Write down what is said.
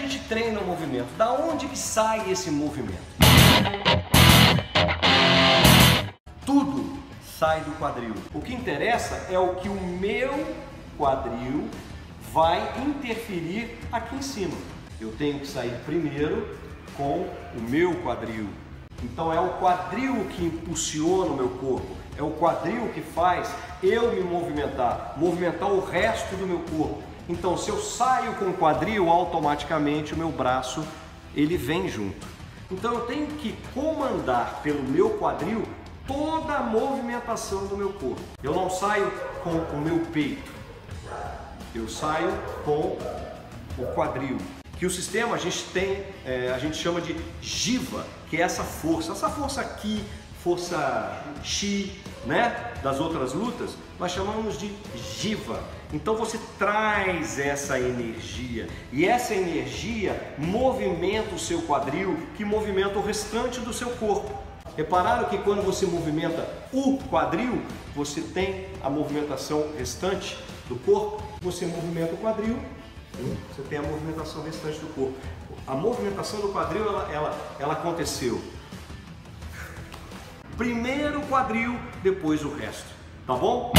gente treina o movimento? Da onde que sai esse movimento? Tudo sai do quadril. O que interessa é o que o meu quadril vai interferir aqui em cima. Eu tenho que sair primeiro com o meu quadril. Então é o quadril que impulsiona o meu corpo, é o quadril que faz eu me movimentar, movimentar o resto do meu corpo. Então, se eu saio com o quadril, automaticamente o meu braço ele vem junto. Então, eu tenho que comandar pelo meu quadril toda a movimentação do meu corpo. Eu não saio com o meu peito, eu saio com o quadril. Que o sistema a gente tem, é, a gente chama de jiva, que é essa força, essa força aqui, força chi, né, das outras lutas, nós chamamos de jiva. Então você traz essa energia e essa energia movimenta o seu quadril, que movimenta o restante do seu corpo. Repararam que quando você movimenta o quadril, você tem a movimentação restante do corpo, você movimenta o quadril, você tem a movimentação restante do corpo. A movimentação do quadril, ela, ela, ela aconteceu. Primeiro o quadril, depois o resto. Tá bom?